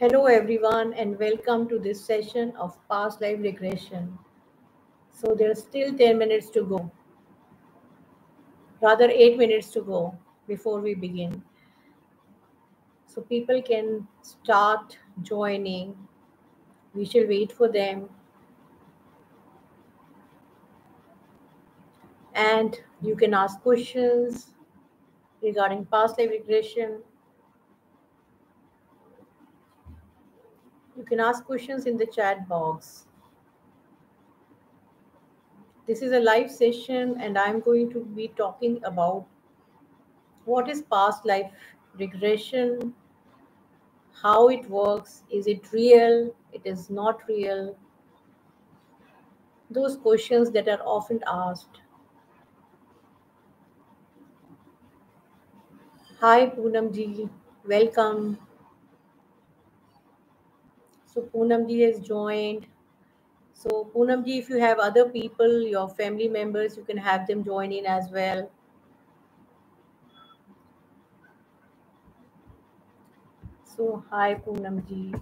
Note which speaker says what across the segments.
Speaker 1: Hello everyone and welcome to this session of past life regression. So there's still 10 minutes to go. Rather 8 minutes to go before we begin. So people can start joining. We shall wait for them. And you can ask questions regarding past life regression You can ask questions in the chat box. This is a live session, and I'm going to be talking about what is past life regression, how it works, is it real, it is not real. Those questions that are often asked. Hi, Poonam ji, welcome. So Poonam ji has joined. So Poonam ji, if you have other people, your family members, you can have them join in as well. So hi Poonam ji.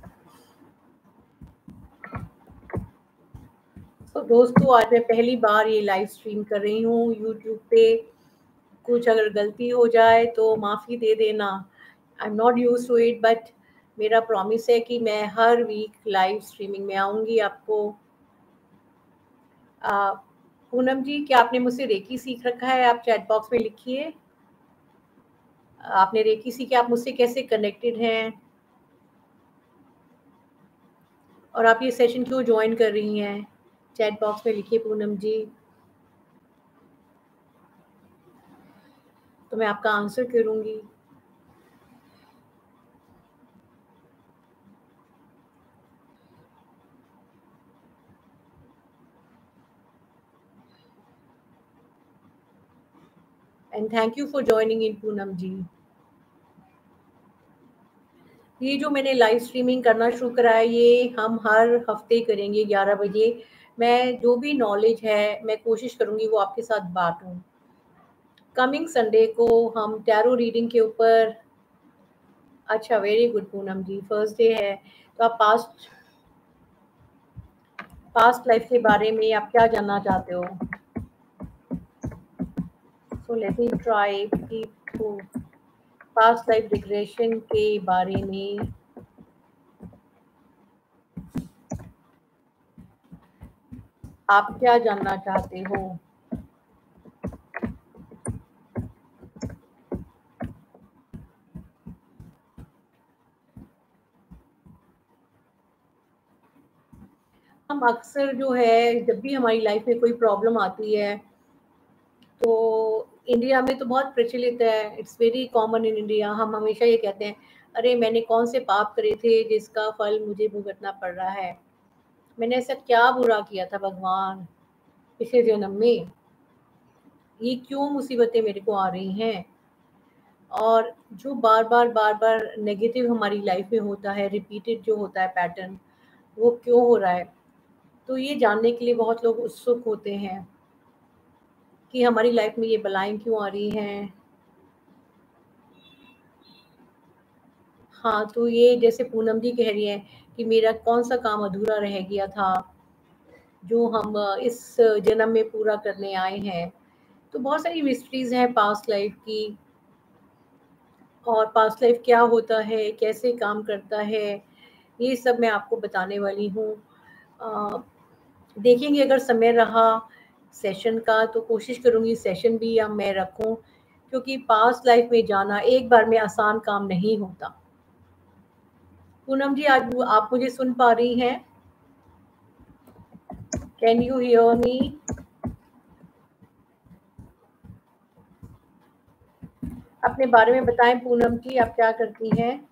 Speaker 1: तो दोस्तों आज मैं पहली बार ये live stream कर रही हूँ YouTube पे कुछ अगर गलती हो जाए तो माफ़ी दे देना I am not use to it but मेरा प्रॉमिस है कि मैं हर वीक लाइव स्ट्रीमिंग में आऊँगी आपको। पूनम जी, क्या आपने मुझसे रेकी सीख रखा है? आप चैट बॉक्स में लिखिए। आपने रेकी सीखी, आप मुझसे कैसे कनेक्टेड हैं? और आप ये सेशन क्यों ज्वाइन कर रही हैं? चैट बॉक्स में लिखिए पूनम जी। तो मैं आपका आंसर करूँगी। And thank you for joining in Poonam ji ये जो मैंने लाइव स्ट्रीमिंग करना शुरू करा है, ये हम हर हफ़्ते करेंगे 11 बजे। मैं जो भी नॉलेज है, मैं कोशिश करूँगी वो आपके साथ बांटूं। कमिंग संडे को हम टैरो रीडिंग के ऊपर अच्छा very good Poonam ji first day है। तो आप पास्ट पास्ट लाइफ के बारे में आप क्या जानना चाहते हो? So let me try to past life regression के बारे में। आप क्या जानना चाहते हो? हम अक्सर जो है, जब भी हमारी लाइफ में कोई प्रॉब्लम आती है तो इंडिया में तो बहुत प्रचलित है. It's very common in India हम हमेशा ये कहते हैं, अरे, मैंने कौन से पाप करे थे जिसका फल मुझे भुगतना पड़ रहा है? मैंने ऐसा क्या बुरा किया था, भगवान? पिछले जन्म में। ये क्यों मुसीबतें मेरे को आ रही हैं? और जो बार बार बार बार नेगेटिव हमारी लाइफ में होता है रिपीटेड जो होता है पैटर्न वो क्यों हो रहा है? तो ये जानने के लिए बहुत लोग उत्सुक होते हैं। कि हमारी लाइफ में ये बलाएँ क्यों आ रही हैं? हाँ तो ये जैसे पूनम जी कह रही हैं कि मेरा कौन सा काम अधूरा रह गया था जो हम इस जन्म में पूरा करने आए हैं? तो बहुत सारी मिस्ट्रीज हैं पास्ट लाइफ की। और पास्ट लाइफ क्या होता है? कैसे काम करता है? ये सब मैं आपको बताने वाली हूँ। देखेंगे अगर समय रहा सेशन का तो कोशिश करूँगी सेशन भी या मैं रखूँ, क्योंकि पास्ट लाइफ में जाना एक बार में आसान काम नहीं होता। पूनम जी, आज आप मुझे सुन पा रही हैं? कैन यू हियर मी अपने बारे में बताएँ पूनम जी, आप क्या करती हैं?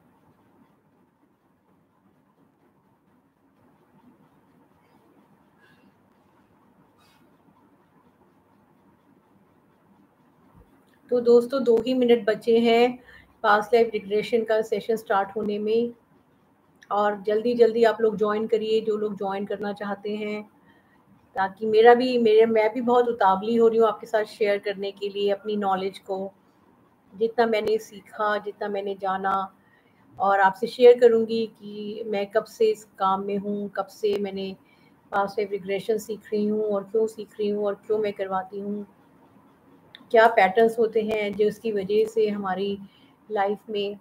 Speaker 1: तो दोस्तों, दो ही मिनट बचे हैं पास लाइफ रिग्रेशन का सेशन स्टार्ट होने में। और जल्दी जल्दी आप लोग ज्वाइन करिए, जो लोग ज्वाइन करना चाहते हैं। ताकि मेरा भी, मेरे, मैं भी बहुत उतावली हो रही हूँ आपके साथ शेयर करने के लिए, अपनी नॉलेज को। जितना मैंने सीखा, जितना मैंने जाना, और आपसे शेयर करूँगी कि मैं कब से इस काम में हूँ, कब से मैंने पास लाइफ रिग्रेशन सीख रही हूँ, और क्यों सीख रही हूँ, और क्यों मैं करवाती हूँ। क्या पैटर्न्स होते हैं, जो उसकी वजह से हमारी लाइफ में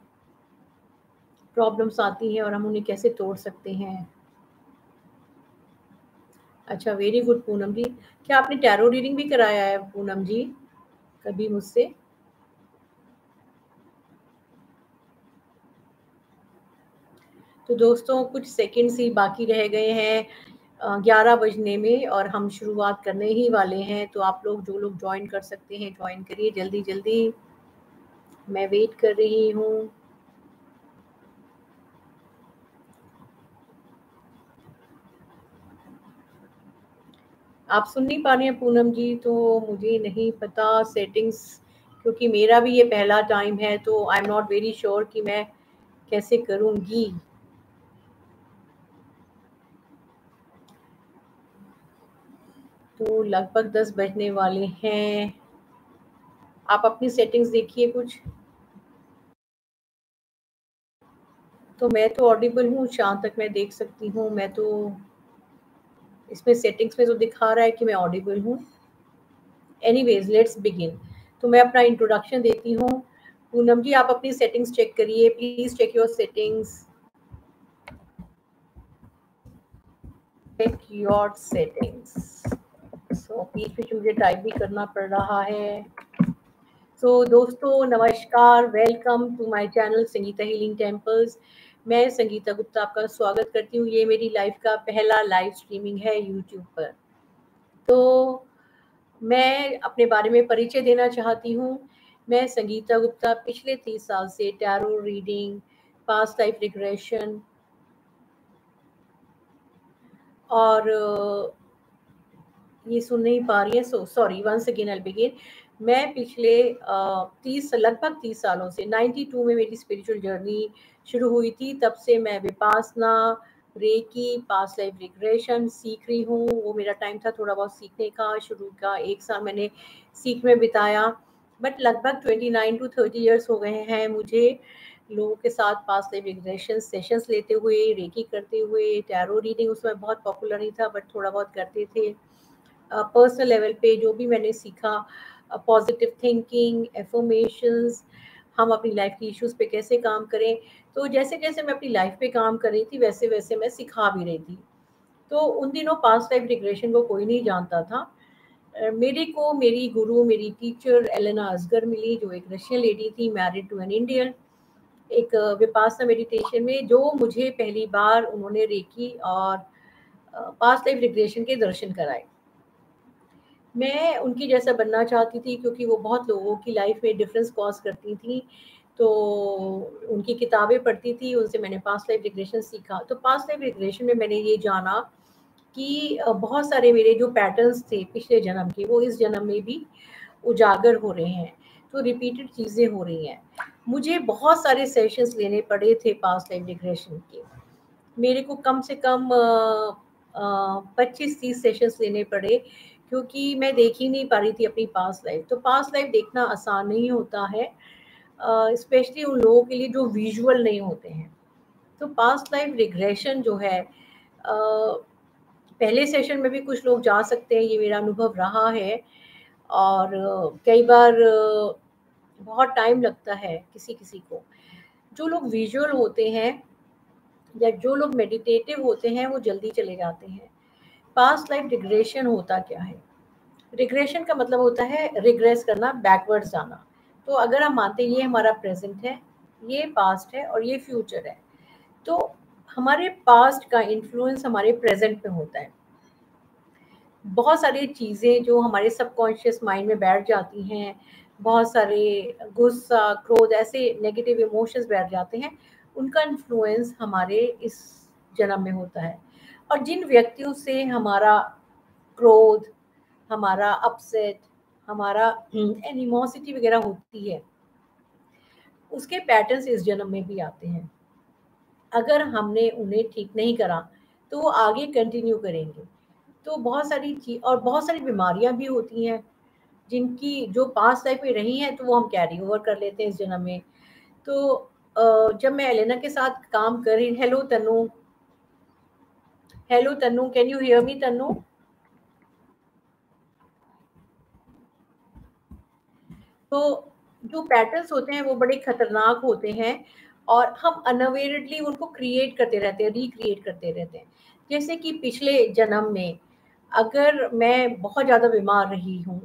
Speaker 1: प्रॉब्लम्स आती हैं और हम उन्हें कैसे तोड़ सकते हैं। अच्छा वेरी गुड पूनम जी। क्या आपने टैरो रीडिंग भी कराया है, पूनम जी? कभी मुझसे? तो दोस्तों, कुछ सेकंड्स ही बाकी रह गए हैं। ग्यारह बजने में और हम शुरुआत करने ही वाले हैं तो आप लोग जो लोग ज्वाइन कर सकते हैं ज्वाइन करिए जल्दी जल्दी। मैं वेट कर रही हूँ। आप सुन नहीं पा रहे हैं पूनम जी तो मुझे नहीं पता सेटिंग्स क्योंकि मेरा भी ये पहला टाइम है तो I am not very sure कि मैं कैसे करूँगी। तो लगभग दस बजने वाले हैं। आप अपनी सेटिंग्स देखिए कुछ। तो मैं तो ऑडिबल हूँ, शाम तक मैं देख सकती हूँ। मैं तो इसमें सेटिंग्स में तो दिखा रहा है कि मैं ऑडिबल हूँ। एनी वेज लेट्स बिगिन तो मैं अपना इंट्रोडक्शन देती हूँ। पूनम जी, आप अपनी सेटिंग्स चेक करिए। Please check your settings check your settings so बीच बीच मुझे टाइप भी करना पड़ रहा है। सो so, दोस्तों नमस्कार welcome to my channel Sangeeta healing temples मैं संगीता गुप्ता आपका स्वागत करती हूँ। ये मेरी लाइफ का पहला लाइव स्ट्रीमिंग है यूट्यूब पर। तो मैं अपने बारे में परिचय देना चाहती हूँ। मैं संगीता गुप्ता पिछले तीस साल से tarot reading past life regression और ये सुन नहीं पा रही है so sorry once again I begin मैं पिछले तीस, लगभग तीस सालों से 92 में मेरी स्पिरिचुअल जर्नी शुरू हुई थी, तब से मैं Vipassana reiki past life regression सीख रही हूँ। वो मेरा टाइम था थोड़ा बहुत सीखने का, शुरू का एक साल मैंने सीख में बिताया। बट लगभग 29 टू 30 इयर्स हो गए हैं मुझे लोगों के साथ पास लाइफ रिग्रेशन सेशंस लेते हुए रेकी करते हुए टैरो रीडिंग उसमें बहुत पॉपुलर नहीं था बट थोड़ा बहुत करते थे। पर्सनल लेवल पे जो भी मैंने सीखा पॉजिटिव थिंकिंग एफोमेशंस हम अपनी लाइफ की इश्यूज़ पे कैसे काम करें। तो जैसे जैसे मैं अपनी लाइफ पे काम कर रही थी, वैसे वैसे मैं सिखा भी रही थी। तो उन दिनों पास्ट लाइफ रिग्रेशन को कोई नहीं जानता था। मेरे को मेरी गुरु, मेरी टीचर एलेना असगर मिली, जो एक रशियन लेडी थी मैरिड टू एन इंडियन एक विपासना मेडिटेशन में जो मुझे पहली बार उन्होंने रेकी और पास्ट लाइफ रिग्रेशन के दर्शन कराए। मैं उनकी जैसा बनना चाहती थी क्योंकि वो बहुत लोगों की लाइफ में डिफरेंस कॉज करती थी। तो उनकी किताबें पढ़ती थी, उनसे मैंने पास्ट लाइफ रिग्रेशन सीखा। तो पास्ट लाइफ रिग्रेशन में मैंने ये जाना कि बहुत सारे मेरे जो पैटर्न्स थे पिछले जन्म के, वो इस जन्म में भी उजागर हो रहे हैं तो रिपीटेड चीज़ें हो रही हैं। मुझे बहुत सारे सेशंस लेने पड़े थे पास्ट लाइफ रिग्रेशन के। मेरे को कम से कम पच्चीस तीस सेशंस लेने पड़े। क्योंकि मैं देख ही नहीं पा रही थी अपनी पास्ट लाइफ तो पास्ट लाइफ देखना आसान नहीं होता है स्पेशली उन लोगों के लिए जो विजुअल नहीं होते हैं। तो पास्ट लाइफ रिग्रेशन जो है uh, पहले सेशन में भी कुछ लोग जा सकते हैं ये मेरा अनुभव रहा है। और uh, कई बार uh, बहुत टाइम लगता है किसी किसी को। जो लोग विजुअल होते हैं या जो लोग मेडिटेटिव होते हैं वो जल्दी चले जाते हैं। पास्ट लाइफ रिग्रेशन होता क्या है? रिग्रेशन का मतलब होता है रिग्रेस करना बैकवर्ड जाना। तो अगर हम मानते हैं ये हमारा प्रेजेंट है, ये पास्ट है और ये फ्यूचर है तो हमारे पास्ट का इन्फ्लुएंस हमारे प्रेजेंट में होता है। बहुत सारी चीज़ें जो हमारे सबकॉन्शियस माइंड में बैठ जाती हैं, बहुत सारे गुस्सा, क्रोध, ऐसे नेगेटिव इमोशंस बैठ जाते हैं, उनका इन्फ्लुएंस हमारे इस जन्म में होता है। और जिन व्यक्तियों से हमारा क्रोध हमारा अपसेट हमारा एनिमोसिटी वगैरह होती है उसके पैटर्न्स इस जन्म में भी आते हैं। अगर हमने उन्हें ठीक नहीं करा तो वो आगे कंटिन्यू करेंगे। तो बहुत सारी चीज़ और बहुत सारी बीमारियाँ भी होती हैं जिनकी जो पास लाइफ में रही हैं तो वो हम कैरी ओवर कर लेते हैं इस जन्म में। तो जब मैं एलेना के साथ काम कर रही hello Tanu hello Tanu can you hear me Tanu तो जो पैटर्न्स होते हैं, वो बड़े खतरनाक होते हैं और हम अनअवेयरली उनको क्रिएट करते रहते हैं रिक्रिएट करते रहते हैं। जैसे कि पिछले जन्म में अगर मैं बहुत ज़्यादा बीमार रही हूँ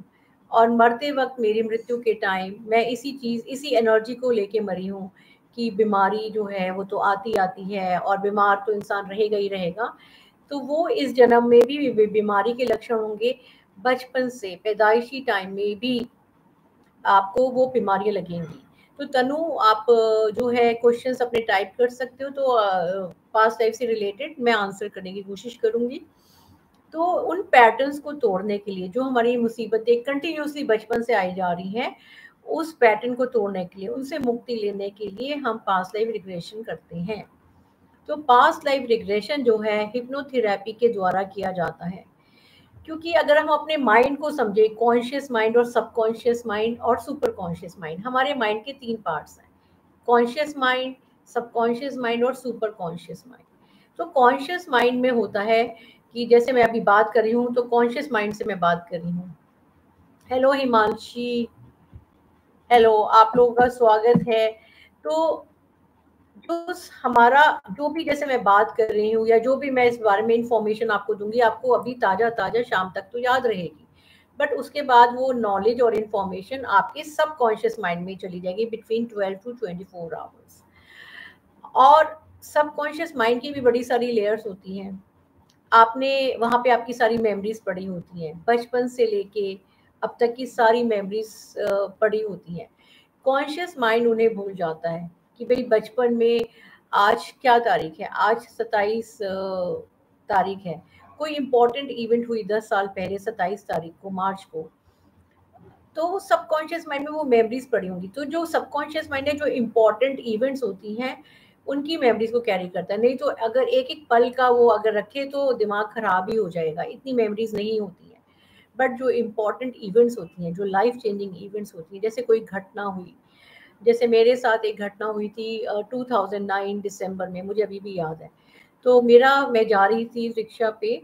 Speaker 1: और मरते वक्त मेरी मृत्यु के टाइम मैं इसी चीज़, इसी एनर्जी को लेके मरी हूँ कि बीमारी जो है, वो तो आती आती है और बीमार तो इंसान रहेगा ही रहेगा। तो वो इस जन्म में भी बीमारी के लक्षण होंगे। बचपन से पैदाइशी टाइम में भी आपको वो बीमारियाँ लगेंगी। तो तनु, आप जो है क्वेश्चंस अपने टाइप कर सकते हो तो पास लाइफ से रिलेटेड मैं आंसर करने की कोशिश करूँगी। तो उन पैटर्न्स को तोड़ने के लिए, जो हमारी मुसीबतें कंटिन्यूसली बचपन से आई जा रही हैं, उस पैटर्न को तोड़ने के लिए, उनसे मुक्ति लेने के लिए हम पास लाइफ रिग्रेशन करते हैं। तो पास लाइफ रिग्रेशन जो है हिप्नोथेरेपी के द्वारा किया जाता है। क्योंकि अगर हम अपने माइंड को समझे कॉन्शियस माइंड और सबकॉन्शियस माइंड और सुपर कॉन्शियस माइंड हमारे माइंड के तीन पार्ट्स हैं। कॉन्शियस माइंड सबकॉन्शियस माइंड और सुपर कॉन्शियस माइंड तो कॉन्शियस माइंड में होता है कि जैसे मैं अभी बात कर रही हूँ तो कॉन्शियस माइंड से मैं बात कर रही हूँ। हेलो हिमांशी। हेलो आप लोगों का स्वागत है। तो जो हमारा जो भी जैसे मैं बात कर रही हूँ या जो भी मैं इस बारे में इंफॉर्मेशन आपको दूँगी, आपको अभी ताज़ा ताज़ा शाम तक तो याद रहेगी। बट उसके बाद वो नॉलेज और इन्फॉर्मेशन आपके सब कॉन्शियस माइंड में चली जाएगी between twelve to twenty four hours और सब कॉन्शियस माइंड की भी बड़ी सारी लेयर्स होती हैं। आपने, वहाँ पे आपकी सारी मेमोरीज पड़ी होती हैं। बचपन से लेके अब तक की सारी मेमोरीज पड़ी होती हैं। कॉन्शियस माइंड उन्हें भूल जाता है। कि भाई बचपन में आज क्या तारीख है? आज सत्ताईस तारीख है। कोई इम्पोर्टेंट इवेंट हुई दस साल पहले, सत्ताईस तारीख को, मार्च को तो सबकॉन्शियस माइंड में वो मेमोरीज पड़ी होंगी। तो जो सबकॉन्शियस माइंड है, जो इम्पोर्टेंट इवेंट्स होती हैं, उनकी मेमोरीज को कैरी करता है। नहीं तो अगर एक एक पल का वो अगर रखे तो दिमाग खराब ही हो जाएगा। इतनी मेमोरीज नहीं होती हैं। बट जो इम्पोर्टेंट इवेंट्स होती हैं, जो लाइफ चेंजिंग इवेंट्स होती हैं, जैसे कोई घटना हुई जैसे मेरे साथ एक घटना हुई थी टू थाउज़ेंड नाइन दिसंबर में, मुझे अभी भी याद है। तो मेरा, मैं जा रही थी रिक्शा पे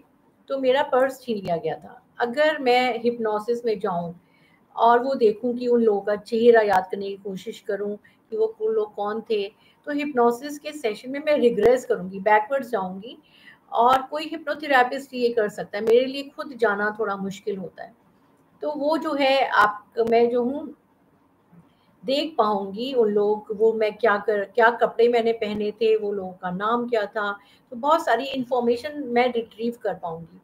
Speaker 1: तो मेरा पर्स छीन लिया गया था। अगर मैं हिप्नोसिस में जाऊँ और वो देखूँ कि उन लोगों का चेहरा याद करने की कोशिश करूँ कि वो लोग कौन थे तो हिप्नोसिस के सेशन में मैं रिग्रेस करूँगी बैकवर्ड्स जाऊँगी और कोई हिप्नोथेरापिस्ट ये कर सकता है। मेरे लिए खुद जाना थोड़ा मुश्किल होता है। तो वो जो है, आप, मैं जो हूँ देख पाऊँगी उन लोग, वो मैं क्या कर, क्या कपड़े मैंने पहने थे, वो लोगों का नाम क्या था। तो बहुत सारी इंफॉर्मेशन मैं रिट्रीव कर पाऊँगी।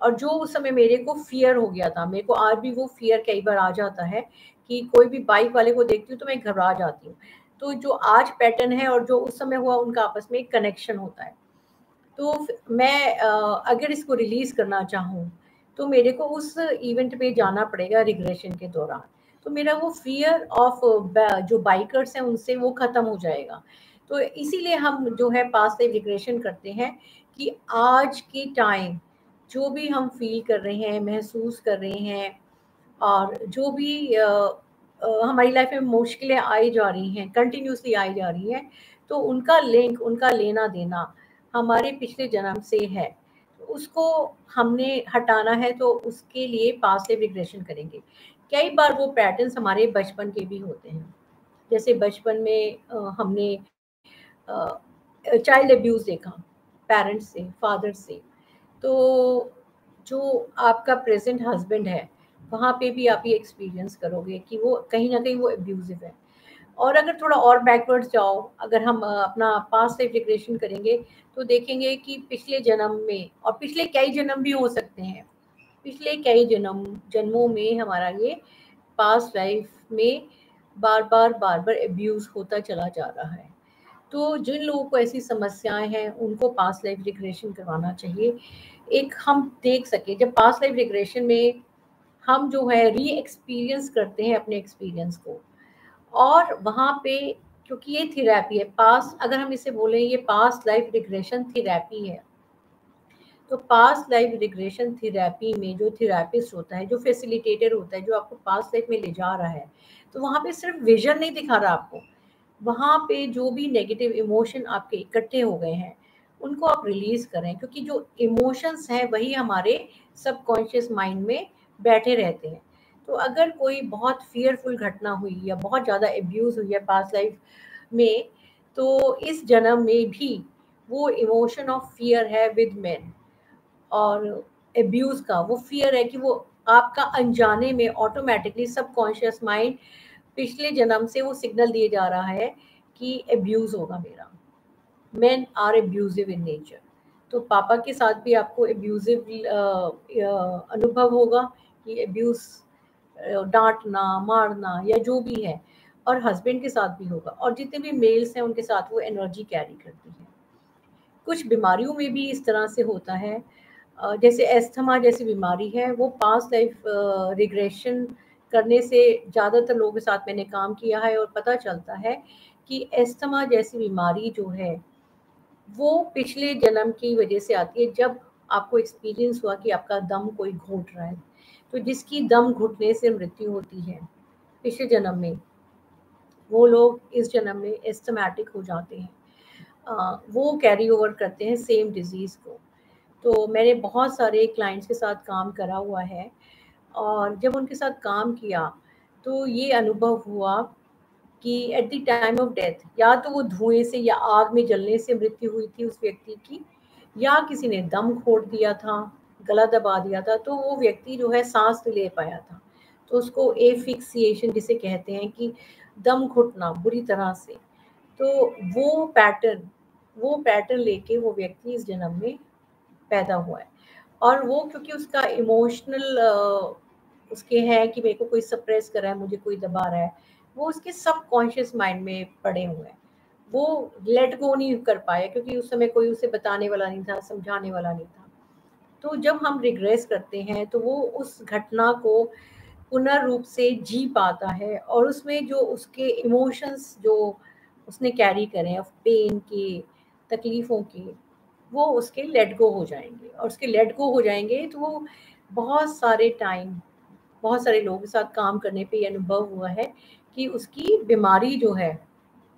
Speaker 1: और जो उस समय मेरे को फियर हो गया था, मेरे को आज भी वो फियर कई बार आ जाता है कि कोई भी बाइक वाले को देखती हूँ तो मैं घबरा जाती हूँ। तो जो आज पैटर्न है और जो उस समय हुआ उनका आपस में एक कनेक्शन होता है। तो मैं अगर इसको रिलीज़ करना चाहूँ तो मेरे को उस इवेंट पे जाना पड़ेगा रिग्रेशन के दौरान। तो मेरा वो फियर ऑफ़ जो बाइकर्स हैं उनसे वो ख़त्म हो जाएगा। तो इसीलिए हम जो है पास लाइफ रिग्रेशन करते हैं कि आज की टाइम जो भी हम फील कर रहे हैं महसूस कर रहे हैं और जो भी आ, आ, हमारी लाइफ में मुश्किलें आई जा रही हैं कंटिन्यूसली आई जा रही हैं तो उनका लिंक उनका लेना देना हमारे पिछले जन्म से है। उसको हमने हटाना है तो उसके लिए पास लाइफ रिग्रेशन करेंगे। कई बार वो पैटर्न्स हमारे बचपन के भी होते हैं। जैसे बचपन में हमने चाइल्ड अब्यूज़ देखा पेरेंट्स से फादर से। तो जो आपका प्रेजेंट हस्बैंड है, वहाँ पे भी आप ये एक्सपीरियंस करोगे कि वो कहीं ना कहीं वो एब्यूजिव है। और अगर थोड़ा और बैकवर्ड्स जाओ, अगर हम अपना पास लाइफ रिग्रेशन करेंगे तो देखेंगे कि पिछले जन्म में और पिछले कई जन्म भी हो सकते हैं। पिछले कई जन्म, जन्मों में हमारा ये पास लाइफ में बार बार बार बार एब्यूज़ होता चला जा रहा है। तो जिन लोगों को ऐसी समस्याएँ हैं, उनको पास लाइफ रिग्रेशन करवाना चाहिए। एक हम देख सके, जब पास लाइफ रिग्रेशन में हम जो है री एक्सपीरियंस करते हैं अपने एक्सपीरियंस को, और वहाँ पे क्योंकि ये थेरेपी है पास अगर हम इसे बोलें, ये पास लाइफ रिग्रेशन थेरेपी है। तो पास लाइफ रिग्रेशन थेरेपी में जो थेरेपिस्ट होता है, जो फैसिलिटेटर होता है, जो आपको पास लाइफ में ले जा रहा है तो वहाँ पे सिर्फ़ विजन नहीं दिखा रहा आपको। वहाँ पे जो भी नेगेटिव इमोशन आपके इकट्ठे हो गए हैं, उनको आप रिलीज़ करें, क्योंकि जो इमोशंस हैं, वही हमारे सबकॉन्शियस माइंड में बैठे रहते हैं। तो अगर कोई बहुत फियरफुल घटना हुई या बहुत ज़्यादा एब्यूज़ हुई है पास लाइफ में तो इस जन्म में भी वो इमोशन ऑफ़ फियर है विद मैन और एब्यूज़ का, वो फियर है कि वो आपका अनजाने में ऑटोमेटिकली सबकॉन्शियस माइंड पिछले जन्म से वो सिग्नल दिए जा रहा है कि एब्यूज़ होगा मेरा। Man are abusive in nature तो पापा के साथ भी आपको एब्यूजिव अनुभव होगा कि एब्यूज़ डांटना, मारना या जो भी है, और हस्बैंड के साथ भी होगा। और जितने भी मेल्स हैं, उनके साथ वो एनर्जी कैरी करती है। कुछ बीमारियों में भी इस तरह से होता है जैसे एस्थमा जैसी बीमारी है वो पास लाइफ रिग्रेशन करने से ज़्यादातर लोगों के साथ मैंने काम किया है और पता चलता है कि एस्थमा जैसी बीमारी जो है वो पिछले जन्म की वजह से आती है जब आपको एक्सपीरियंस हुआ कि आपका दम कोई घोट रहा है। तो जिसकी दम घुटने से मृत्यु होती है पिछले जन्म में वो लोग इस जन्म में एस्टमेटिक हो जाते हैं। आ, वो कैरी ओवर करते हैं सेम डिज़ीज़ को। तो मैंने बहुत सारे क्लाइंट्स के साथ काम करा हुआ है और जब उनके साथ काम किया तो ये अनुभव हुआ कि at the time of death या तो वो धुएँ से या आग में जलने से मृत्यु हुई थी उस व्यक्ति की, या किसी ने दम खोड़ दिया था, गला दबा दिया था तो वो व्यक्ति जो है सांस नहीं ले पाया था। तो उसको एफिक्सिएशन जिसे कहते हैं कि दम घुटना बुरी तरह से। तो वो पैटर्न वो पैटर्न लेके वो व्यक्ति इस जन्म में पैदा हुआ है। और वो क्योंकि उसका इमोशनल उसके है कि मेरे को कोई सप्रेस कर रहा है, मुझे कोई दबा रहा है, वो उसके सब कॉन्शियस माइंड में पड़े हुए हैं। वो लेट गो नहीं कर पाया क्योंकि उस समय कोई उसे बताने वाला नहीं था, समझाने वाला नहीं था। तो जब हम रिग्रेस करते हैं तो वो उस घटना को पुनर्रूप से जी पाता है और उसमें जो उसके इमोशंस जो उसने कैरी करें ऑफ़ पेन के, तकलीफ़ों के वो उसके लेट गो हो जाएँगे। और उसके लेट गो हो जाएँगे तो वो बहुत सारे टाइम बहुत सारे लोगों के साथ काम करने पे ये अनुभव हुआ है कि उसकी बीमारी जो है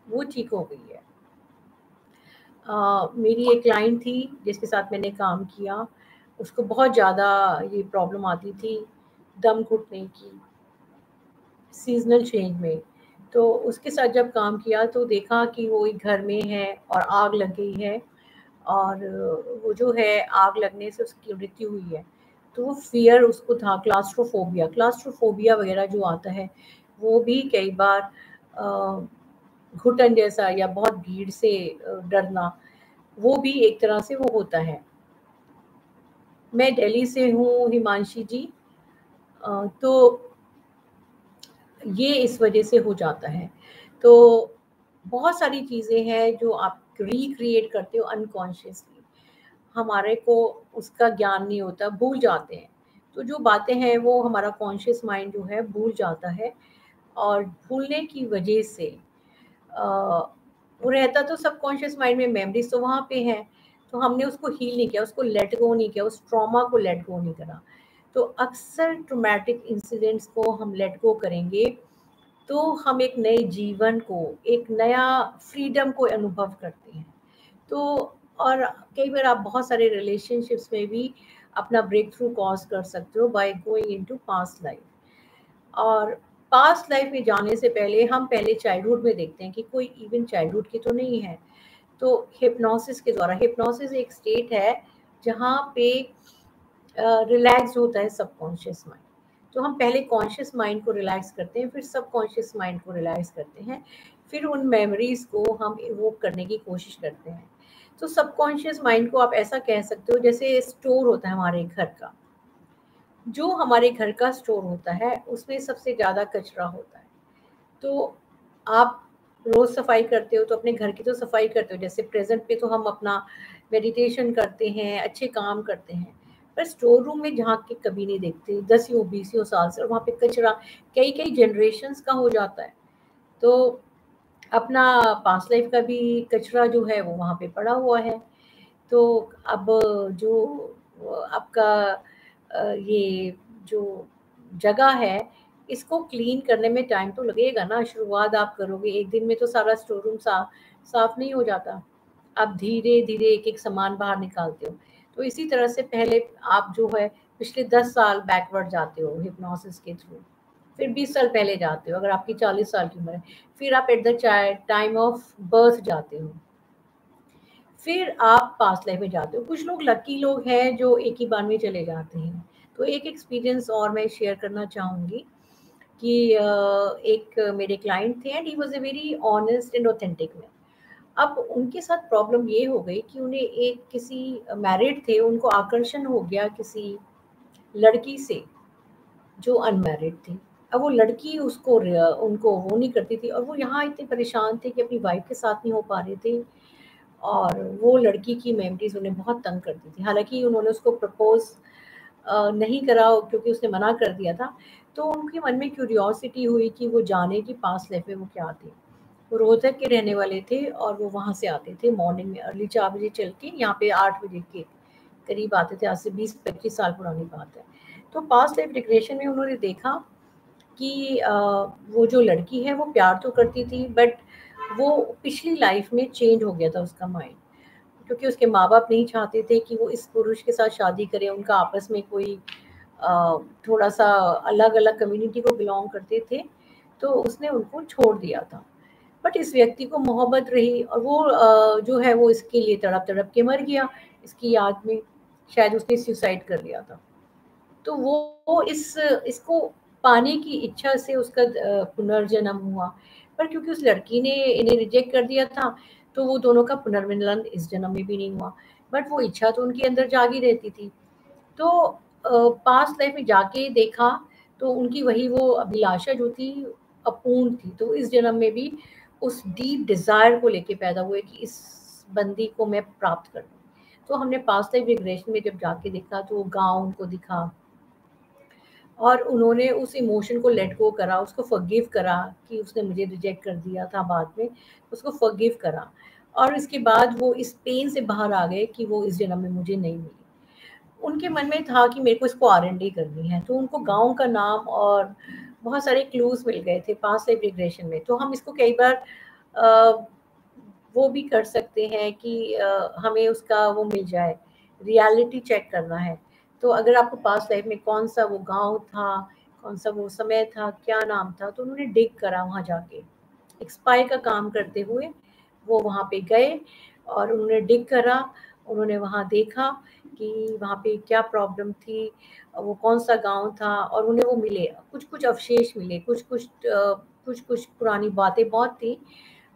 Speaker 1: वो ठीक हो गई है। आ, मेरी एक क्लाइंट थी जिसके साथ मैंने काम किया। उसको बहुत ज़्यादा ये प्रॉब्लम आती थी दम घुटने की सीजनल चेंज में। तो उसके साथ जब काम किया तो देखा कि वो एक घर में है और आग लग गई है। और वो जो है आग लगने से उसकी मृत्यु हुई है। तो वो फियर उसको था क्लास्ट्रोफोबिया क्लास्ट्रोफोबिया वगैरह जो आता है, वो भी कई बार घुटन जैसा या बहुत भीड़ से डरना, वो भी एक तरह से वो होता है। मैं दिल्ली से हूँ, हिमांशी जी। तो ये इस वजह से हो जाता है। तो बहुत सारी चीज़ें हैं जो आप रिक्रिएट करते हो अनकॉन्शियसली हमारे को उसका ज्ञान नहीं होता, भूल जाते हैं। तो जो बातें हैं वो हमारा कॉन्शियस माइंड जो है भूल जाता है और भूलने की वजह से वो रहता तो सब कॉन्शियस माइंड में मेमोरीज तो वहाँ पे हैं तो हमने उसको हील नहीं किया, उसको लेट गो नहीं किया, उस ट्रॉमा को लेट गो नहीं करा। तो अक्सर ट्रोमेटिक इंसिडेंट्स को हम लेट गो करेंगे तो हम एक नए जीवन को, एक नया फ्रीडम को अनुभव करते हैं। तो और कई बार आप बहुत सारे रिलेशनशिप्स में भी अपना ब्रेक थ्रू कॉज कर सकते हो by going into past life और पास्ट लाइफ में जाने से पहले हम पहले चाइल्डहुड में देखते हैं कि कोई इवन चाइल्डहुड की तो नहीं है। तो हिप्नोसिस के द्वारा हिप्नोसिस एक स्टेट है जहाँ पे रिलैक्स होता है सबकॉन्शियस माइंड तो हम पहले कॉन्शियस माइंड को रिलैक्स करते हैं, फिर सब कॉन्शियस माइंड को रिलैक्स करते हैं, फिर उन मेमोरीज को हम इवोक करने की कोशिश करते हैं। तो सबकॉन्शियस माइंड को आप ऐसा कह सकते हो जैसे स्टोर होता है हमारे घर का। जो हमारे घर का स्टोर होता है, उसमें सबसे ज़्यादा कचरा होता है। तो आप रोज़ सफ़ाई करते हो तो अपने घर की तो सफ़ाई करते हो, जैसे प्रेजेंट पे तो हम अपना मेडिटेशन करते हैं, अच्छे काम करते हैं। पर स्टोर रूम में झाँक के कभी नहीं देखते। दसियों बीसियों साल से, और वहाँ पे कचरा कई कई जनरेशन का हो जाता है। तो अपना पास लाइफ का भी कचरा जो है, वो वहाँ पे पड़ा हुआ है। तो अब जो आपका ये जो जगह है, इसको क्लीन करने में टाइम तो लगेगा ना। शुरुआत आप करोगे, एक दिन में तो सारा स्टोर रूम साफ़ साफ़ नहीं हो जाता। आप धीरे धीरे एक एक सामान बाहर निकालते हो। तो इसी तरह से पहले आप जो है पिछले दस साल बैकवर्ड जाते हो हिप्नोसिस के थ्रू फिर बीस साल पहले जाते हो, अगर आपकी चालीस साल की उम्र है, फिर आप at the time of birth जाते हो। फिर आप पास लाइफ में जाते हो। कुछ लोग लकी लोग हैं जो एक ही बार में चले जाते हैं। तो एक एक्सपीरियंस और मैं शेयर करना चाहूँगी कि एक मेरे क्लाइंट थे and he was a very honest and authentic man अब उनके साथ प्रॉब्लम ये हो गई कि उन्हें एक किसी मैरिड थे, उनको आकर्षण हो गया किसी लड़की से, जो अनमैरिड थी। अब वो लड़की उसको उनको वो नहीं करती थी और वो यहाँ इतने परेशान थे कि अपनी वाइफ के साथ नहीं हो पा रहे थे और वो लड़की की मेमरीज उन्हें बहुत तंग करती थी। हालाँकि उन्होंने उसको प्रपोज नहीं करा क्योंकि उसने मना कर दिया था तो उनके मन में क्यूरियोसिटी हुई कि वो जाने की पास लाइफ में वो क्या थे। रोहतक के रहने वाले थे और वो वहाँ से आते थे। मॉर्निंग में अर्ली चार बजे चल के यहाँ पे आठ बजे के करीब आते थे। आज से बीस, पच्चीस साल पुरानी बात है। तो पास लाइफ डिग्रेशन में उन्होंने देखा कि वो जो लड़की है वो प्यार तो करती थी बट वो पिछली लाइफ में चेंज हो गया था उसका माइंड क्योंकि उसके माँ बाप नहीं चाहते थे कि वो इस पुरुष के साथ शादी करे, उनका आपस में कोई थोड़ा सा अलग अलग कम्युनिटी को बिलोंग करते थे तो उसने उनको छोड़ दिया था। बट इस व्यक्ति को मोहब्बत रही और वो जो है वो इसके लिए तड़प तड़प के मर गया। इसकी याद में शायद उसने सुसाइड कर लिया था। तो वो इस, इसको पाने की इच्छा से उसका पुनर्जन्म हुआ। पर क्योंकि उस लड़की ने इन्हें रिजेक्ट कर दिया था तो वो दोनों का पुनर्मिलन इस जन्म में भी नहीं हुआ। बट वो इच्छा तो उनके अंदर जागी रहती थी। तो पास लाइफ में जाके देखा तो उनकी वही वो अभिलाषा जो थी, अपूर्ण थी। तो इस जन्म में भी उस डीप डिज़ायर को लेके पैदा हुए कि इस बंदी को मैं प्राप्त कर तो हमने पास लाइफ रिग्रेशन में जब जाके देखा तो वो गाँव उनको दिखा। और उन्होंने उस इमोशन को लेट गो करा, उसको फॉरगिव करा कि उसने मुझे रिजेक्ट कर दिया था बाद में, उसको फॉरगिव करा। और इसके बाद वो इस पेन से बाहर आ गए कि वो इस जन्म में मुझे नहीं मिली। उनके मन में था कि मेरे को इसको आर एन डी करनी है। तो उनको गाँव का नाम और बहुत सारे क्लूज मिल गए थे पास लाइफ रिग्रेशन में। तो हम इसको कई बार वो भी कर सकते हैं कि हमें उसका वो मिल जाए रियलिटी चेक करना है। तो अगर आपको पास लाइफ में कौन सा वो गाँव था, कौन सा वो समय था, क्या नाम था तो उन्होंने डिग करा वहाँ जाके। एक्सपायर का काम करते हुए वो वहाँ पे गए और उन्होंने डिग करा उन्होंने वहाँ देखा कि वहाँ पे क्या प्रॉब्लम थी, वो कौन सा गाँव था और उन्हें वो मिले। कुछ कुछ अवशेष मिले कुछ कुछ कुछ कुछ पुरानी बातें बहुत थी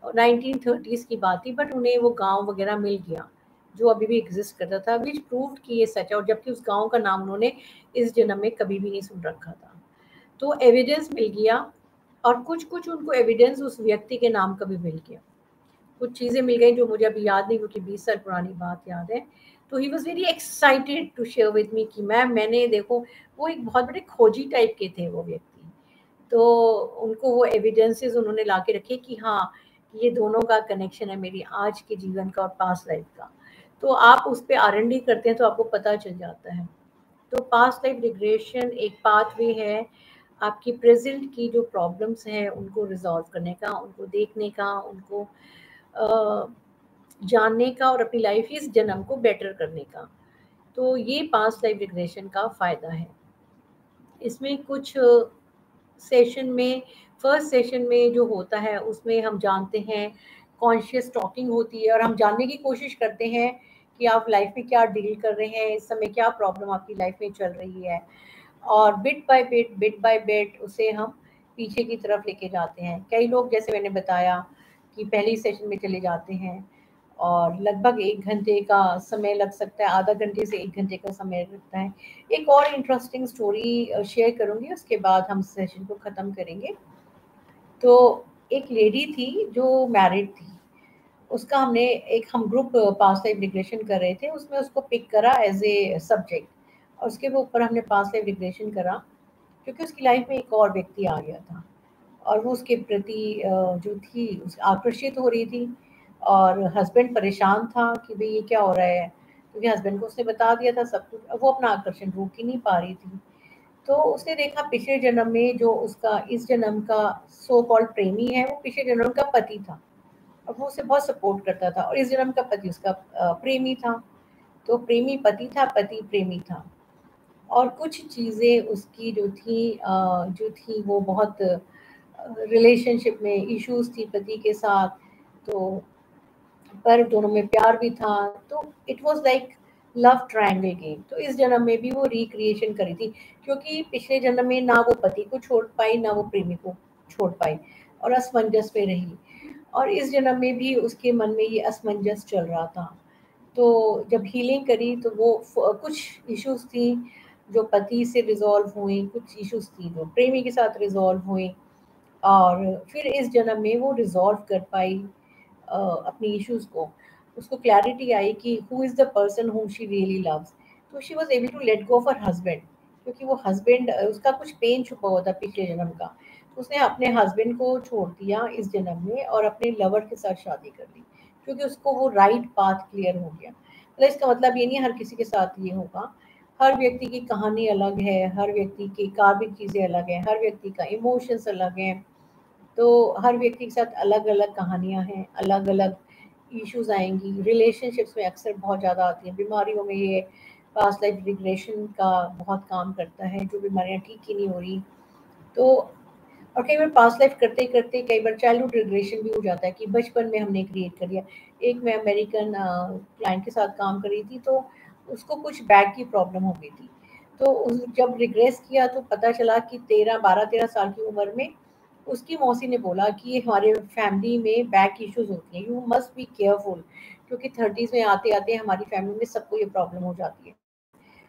Speaker 1: नाइनटीन थर्टीज़ की बात थी बट उन्हें वो गाँव वगैरह मिल गया, जो अभी भी एग्जिस्ट करता था विच प्रूव कि ये सच है और जबकि उस गाँव का नाम उन्होंने इस जन्म में कभी भी नहीं सुन रखा था। तो एविडेंस मिल गया और कुछ कुछ उनको एविडेंस उस व्यक्ति के नाम का भी मिल गया। कुछ चीज़ें मिल गई जो मुझे अभी याद नहीं, क्योंकि बीस साल पुरानी बात याद है। तो he was very excited to share with me कि मैम, मैंने देखो, वो एक बहुत बड़े खोजी टाइप के थे वो व्यक्ति। तो उनको वो एविडेंसेस उन्होंने ला के रखे कि हाँ ये दोनों का कनेक्शन है मेरी आज के जीवन का और पास लाइफ का। तो आप उस पर आर करते हैं तो आपको पता चल जाता है। तो पास लाइफ रिग्रेशन एक पाथवे है। आपकी प्रेजेंट की जो प्रॉब्लम्स हैं, उनको रिजॉल्व करने का, उनको देखने का, उनको जानने का और अपनी लाइफ इस जन्म को बेटर करने का। तो ये पास लाइफ रिग्रेशन का फ़ायदा है। इसमें कुछ सेशन में फ़र्स्ट सेशन में जो होता है, उसमें हम जानते हैं कॉन्शियस टॉकिंग होती है और हम जानने की कोशिश करते हैं कि आप लाइफ में क्या डील कर रहे हैं, इस समय क्या प्रॉब्लम आपकी लाइफ में चल रही है। और bit by bit bit by bit उसे हम पीछे की तरफ़ लेके जाते हैं। कई लोग, जैसे मैंने बताया कि पहले सेशन में चले जाते हैं और लगभग एक घंटे का समय लग सकता है, आधा घंटे से एक घंटे का समय लगता है। एक और इंटरेस्टिंग स्टोरी शेयर करूँगी, उसके बाद हम सेशन को ख़त्म करेंगे। तो एक लेडी थी जो मैरिड थी। उसका हमने एक, हम ग्रुप पास लाइफ रिग्रेशन कर रहे थे, उसमें उसको पिक करा एज ए सब्जेक्ट और उसके ऊपर हमने पास लाइफ रिग्रेशन करा, क्योंकि उसकी लाइफ में एक और व्यक्ति आ गया था। और वो उसके प्रति जो थी आकर्षित हो रही थी और हस्बैंड परेशान था कि भाई ये क्या हो रहा है? क्योंकि हस्बैंड को उसने बता दिया था सब कुछ, वो अपना आकर्षण रोक ही नहीं पा रही थी। तो उसने देखा पिछले जन्म में जो उसका, इस जन्म का सो कॉल्ड प्रेमी है, वो पिछले जन्म का पति था। और वो उसे बहुत सपोर्ट करता था और इस जन्म का पति उसका प्रेमी था। तो प्रेमी पति था, पति प्रेमी था। और कुछ चीज़ें उसकी जो थी जो थी वो बहुत रिलेशनशिप में इश्यूज़ थी पति के साथ तो पर दोनों में प्यार भी था तो it was like love triangle game तो इस जन्म में भी वो रिक्रिएशन करी थी, क्योंकि पिछले जन्म में ना वो पति को छोड़ पाई, ना वो प्रेमी को छोड़ पाई और असमंजस में रही। और इस जन्म में भी उसके मन में ये असमंजस चल रहा था। तो जब हीलिंग करी तो वो कुछ इश्यूज़ थी जो पति से रिजॉल्व हुई, कुछ इश्यूज़ थी जो प्रेमी के साथ रिजॉल्व हुई। और फिर इस जन्म में वो रिजॉल्व कर पाई अपनी इश्यूज़ को। उसको क्लैरिटी आई कि who is the person whom she really loves तो she was able to let go for husband क्योंकि वो हस्बैंड उसका कुछ पेन छुपा हुआ था पिछले जन्म का। तो उसने अपने हस्बैंड को छोड़ दिया इस जन्म में और अपने लवर के साथ शादी कर दी क्योंकि उसको वो राइट पाथ क्लियर हो गया। मतलब इसका मतलब ये नहीं हर किसी के साथ ये होगा। हर व्यक्ति की कहानी अलग है, हर व्यक्ति की कार्मिक चीज़ें अलग हैं, हर व्यक्ति का इमोशंस अलग है। तो हर व्यक्ति के साथ अलग अलग कहानियाँ हैं अलग अलग इश्यूज़ आएँगी। रिलेशनशिप्स में अक्सर बहुत ज़्यादा आती हैं। बीमारियों में ये पास्ट लाइफ रिग्रेशन का बहुत काम करता है, जो बीमारियाँ ठीक ही नहीं हो रही। तो और कई बार पास्ट लाइफ करते करते कई बार चाइल्डहुड रिग्रेशन भी हो जाता है कि बचपन में हमने क्रिएट कर लिया एक मैं अमेरिकन क्लाइंट के साथ काम कर रही थी तो उसको कुछ बैक की प्रॉब्लम हो गई थी। तो जब रिग्रेस किया तो पता चला कि तेरह, बारह, तेरह साल की उम्र में उसकी मौसी ने बोला कि हमारे फैमिली में बैक इश्यूज़ होती हैं। यू मस्ट बी केयरफुल क्योंकि थर्टीज़ में आते आते हमारी फैमिली में सबको ये प्रॉब्लम हो जाती है।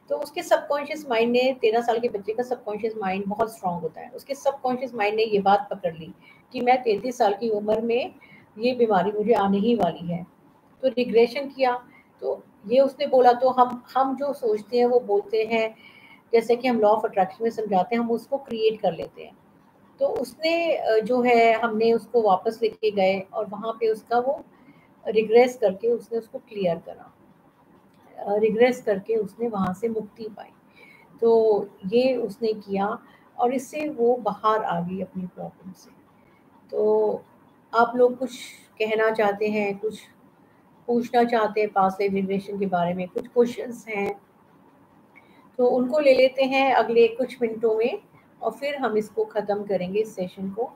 Speaker 1: तो उसके सबकॉन्शियस माइंड ने, तेरह साल के बच्चे का सबकॉन्शियस माइंड बहुत स्ट्रांग होता है। उसके सबकॉन्शियस माइंड ने ये बात पकड़ ली कि मैं तैतीस साल की उम्र में ये बीमारी मुझे आने ही वाली है। तो रिग्रेशन किया। तो ये उसने बोला तो हम हम जो सोचते हैं, वो बोलते हैं, जैसे कि हम लॉ ऑफ़ अट्रैक्शन में समझाते हैं, हम उसको क्रिएट कर लेते हैं। तो उसने जो है, हमने उसको वापस लेके गए और वहाँ पे उसका वो रिग्रेस करके उसने उसको क्लियर करा। रिग्रेस करके उसने वहाँ से मुक्ति पाई। तो ये उसने किया और इससे वो बाहर आ गई अपनी प्रॉब्लम से। तो आप लोग कुछ कहना चाहते हैं, कुछ पूछना चाहते हैं पास रिग्रेशन के बारे में? कुछ क्वेश्चंस हैं? तो उनको ले लेते हैं अगले कुछ मिनटों में। और फिर हम इसको ख़त्म करेंगे इस सेशन को।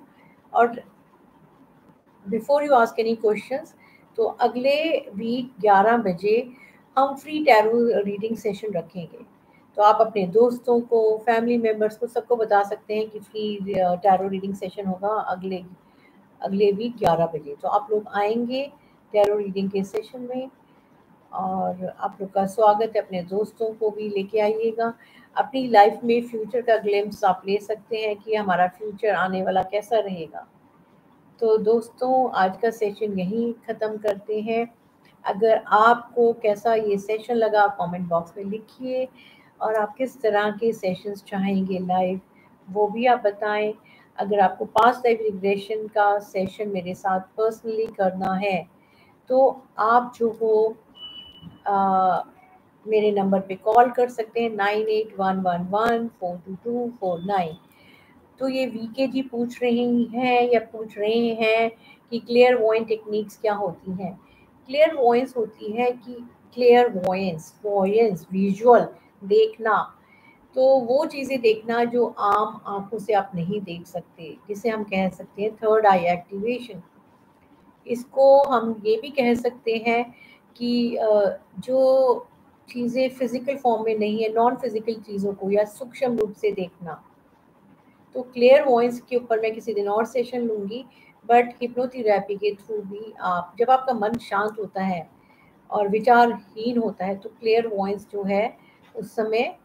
Speaker 1: और before you ask any questions तो अगले वीक 11 बजे हम फ्री टैरो रीडिंग सेशन रखेंगे। तो आप अपने दोस्तों को फैमिली मेंबर्स को, सबको बता सकते हैं कि फ्री टैरो रीडिंग सेशन होगा अगले अगले वीक 11 बजे। तो आप लोग आएँगे टैरो रीडिंग के सेशन में। और आप लोग का स्वागत है, अपने दोस्तों को भी लेके आइएगा। अपनी लाइफ में फ्यूचर का ग्लिम्स आप ले सकते हैं कि हमारा फ्यूचर आने वाला कैसा रहेगा। तो दोस्तों, आज का सेशन यहीं ख़त्म करते हैं। अगर आपको कैसा ये सेशन लगा कमेंट बॉक्स में लिखिए। और आप किस तरह के सेशंस चाहेंगे लाइव वो भी आप बताएँ। अगर आपको पास लाइफ रिग्रेशन का सेशन मेरे साथ पर्सनली करना है तो आप जो हो मेरे नंबर पे कॉल कर सकते हैं, nine eight one one one four two two four nine. तो ये वीके जी पूछ रही हैं या पूछ रहे हैं कि क्लियर वॉइंट टेक्निक्स क्या होती हैं? क्लियर वॉइंस होती है कि क्लियर वॉइंस वॉइंस विजुअल देखना। तो वो चीज़ें देखना जो आम आँखों से आप नहीं देख सकते, जिसे हम कह सकते हैं थर्ड आई एक्टिवेशन इसको हम ये भी कह सकते हैं कि जो चीज़ें फ़िज़िकल फॉर्म में नहीं है नॉन फ़िज़िकल चीज़ों को या सूक्ष्म रूप से देखना। तो क्लियर वॉइस के ऊपर मैं किसी दिन और सेशन लूँगी बट हिप्नोथेरेपी के थ्रू भी आप, जब आपका मन शांत होता है और विचारहीन होता है तो क्लियर वॉइस जो है, उस समय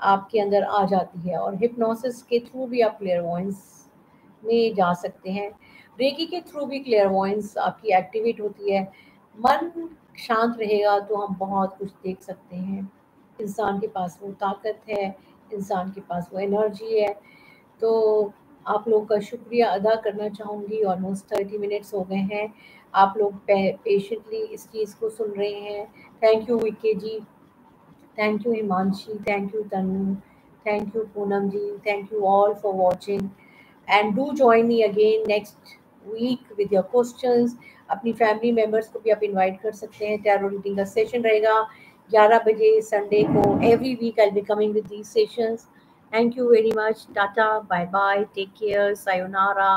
Speaker 1: आपके अंदर आ जाती है और हिप्नोसिस के थ्रू भी आप क्लियर वॉइस में जा सकते हैं। रेकी के थ्रू भी क्लियर वॉइस आपकी एक्टिवेट होती है। मन शांत रहेगा तो हम बहुत कुछ देख सकते हैं। इंसान के पास वो ताकत है, इंसान के पास वो एनर्जी है। तो आप लोगों का शुक्रिया अदा करना चाहूँगी। ऑलमोस्ट थर्टी मिनट्स हो गए हैं। आप लोग पेशेंटली इस चीज़ को सुन रहे हैं। Thank you VK ji thank you Himanshi thank you Tanu thank you Poonam ji thank you all for watching and do join me again next week with your questions. अपनी फैमिली मेंबर्स को भी आप invite कर सकते हैं। Tarot reading का session रहेगा 11 बजे संडे को। Every week I be coming with these sessions thank you very much tata bye bye take care sayonara